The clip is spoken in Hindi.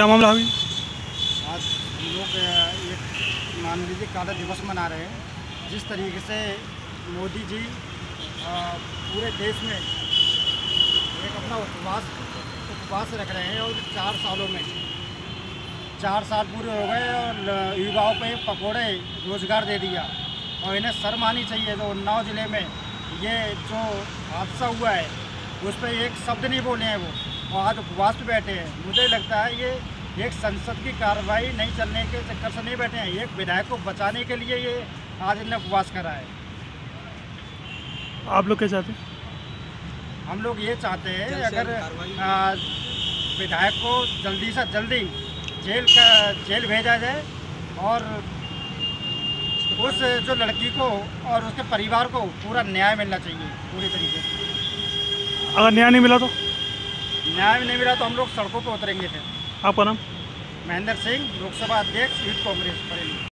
क्या मामला अभी? आज हम लोग एक मान लीजिए काला दिवस मना रहे हैं। जिस तरीके से मोदी जी पूरे देश में एक अपना उपवास उपवास रख रहे हैं और चार सालों में, चार साल पूरे हो गए और युवाओं पे पकोड़े रोज़गार दे दिया। और इन्हें शर्म आनी चाहिए जो उन्नाव ज़िले में ये जो हादसा हुआ है, उस पर एक शब्द नहीं बोले हैं वो। और आज उपवास पे बैठे हैं। मुझे लगता है ये एक संसद की कार्रवाई नहीं चलने के चक्कर से नहीं बैठे हैं। एक विधायक को बचाने के लिए ये आज इन्हें उपवास करा है। आप लोग क्या चाहते हैं? हम लोग ये चाहते हैं अगर विधायक को जल्दी से जल्दी जेल का जेल भेजा जाए और उस जो लड़की को और उसके परिवार को पूरा न्याय मिलना चाहिए पूरी तरीके से। अगर न्याय नहीं मिला तो? न्याय नहीं मिला तो हम लोग सड़कों पर उतरेंगे फिर। आपका नाम? महेंद्र सिंह लोकसभा अध्यक्ष यूथ कांग्रेस